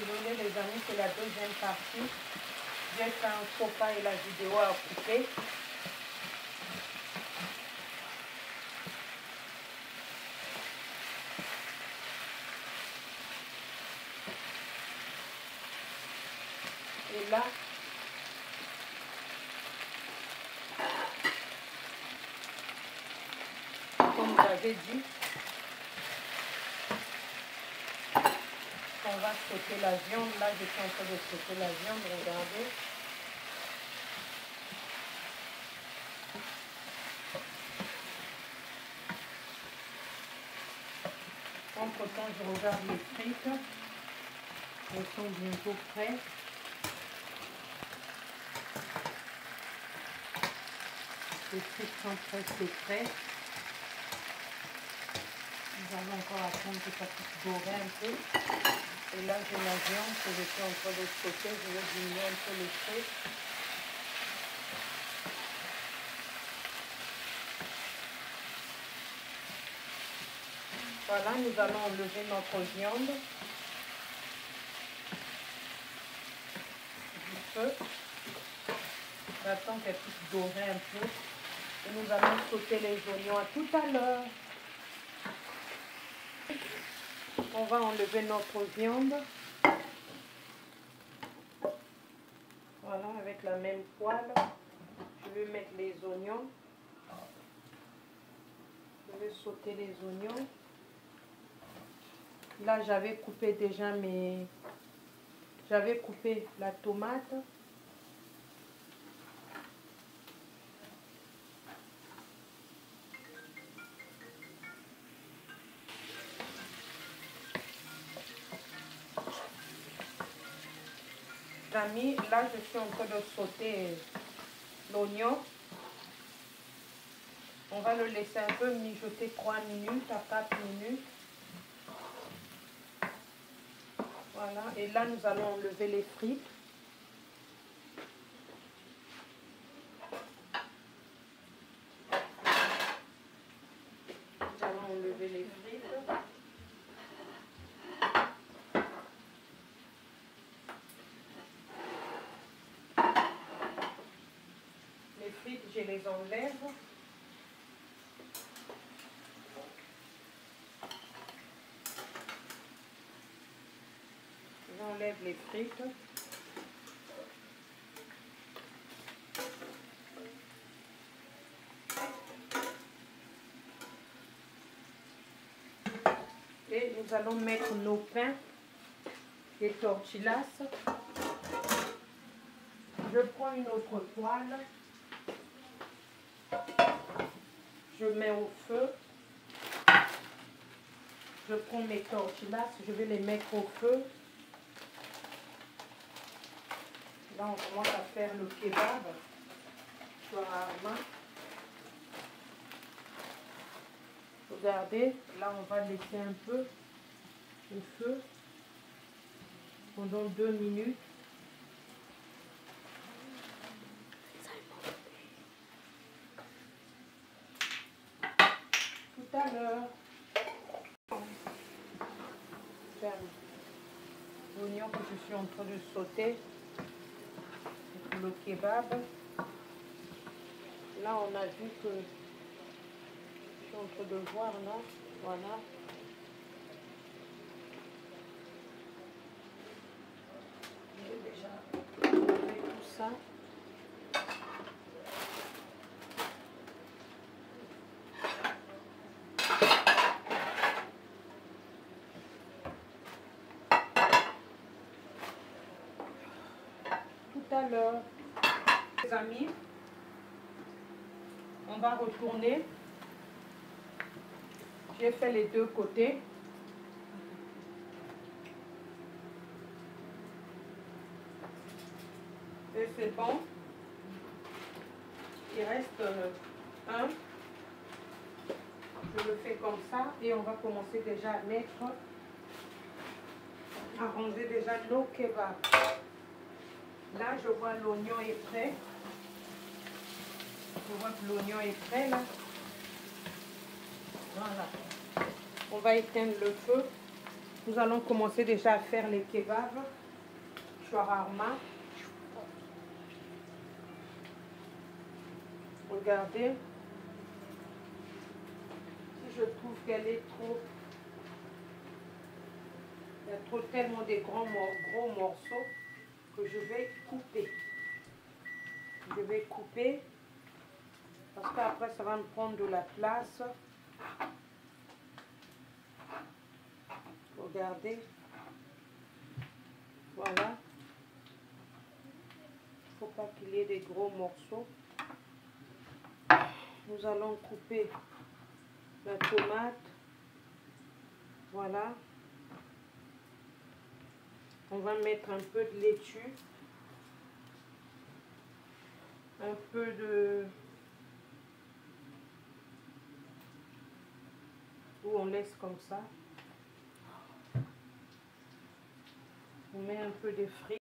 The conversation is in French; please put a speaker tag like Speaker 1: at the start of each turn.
Speaker 1: Les amis, c'est la deuxième partie. J'ai fait un pas et la vidéo a coupé. Et là, comme j'avais dit, on va sauter la viande. Là, je suis en train de sauter la viande, regardez. Entre temps, je regarde les frites. Elles sont bientôt prêtes. Les frites sont presque prêtes. Nous allons encore attendre que ça puisse dorer un peu. Et là, j'ai la viande que je suis en train de sauter. Je vais diminuer un peu le feu. Voilà, nous allons enlever notre viande du feu. J'attends qu'elle puisse dorer un peu. Et nous allons sauter les oignons à tout à l'heure. On va enlever notre viande. Voilà, avec la même poêle. Je vais mettre les oignons. Je vais sauter les oignons. Là, j'avais coupé déjà mes... J'avais coupé la tomate. Là, je suis en train de sauter l'oignon. On va le laisser un peu mijoter 3 minutes à 4 minutes. Voilà, et là nous allons enlever les frites. Nous allons enlever les frites. Les les enlève. J'enlève les frites. Et nous allons mettre nos pains et tortillas. Je prends une autre poêle. Je mets au feu. Je prends mes tortillas, je vais les mettre au feu. Là, on commence à faire le kebab. Regardez, là, on va laisser un peu au feu pendant deux minutes. L'heure. L'oignon que je suis en train de sauter le kebab. Là, on a vu que je suis en train de voir là. Voilà. J'ai déjà tout ça. L'heure. Les amis, on va retourner. J'ai fait les deux côtés. Et c'est bon. Il reste euh, un. Je le fais comme ça et on va commencer déjà à mettre, à ranger déjà nos kebabs. Là, je vois l'oignon est prêt. Je vois que l'oignon est prêt là. Voilà. On va éteindre le feu Nous allons commencer déjà à faire les kebabs. Shawarma. Regardez. Si je trouve qu'elle est trop... Il y a trop tellement des grands gros morceaux je vais couper. Je vais couper parce qu'après ça va me prendre de la place. Regardez. Voilà. Il faut pas qu'il y ait des gros morceaux. Nous allons couper la tomate. Voilà. On va mettre un peu de laitue. Un peu de... Ou on laisse comme ça. On met un peu de frites.